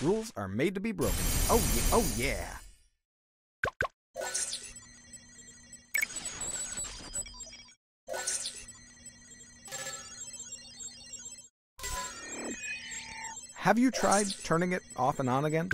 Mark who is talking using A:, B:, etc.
A: Rules are made to be broken. Oh, yeah. Oh, yeah. Have you tried turning it off and on again?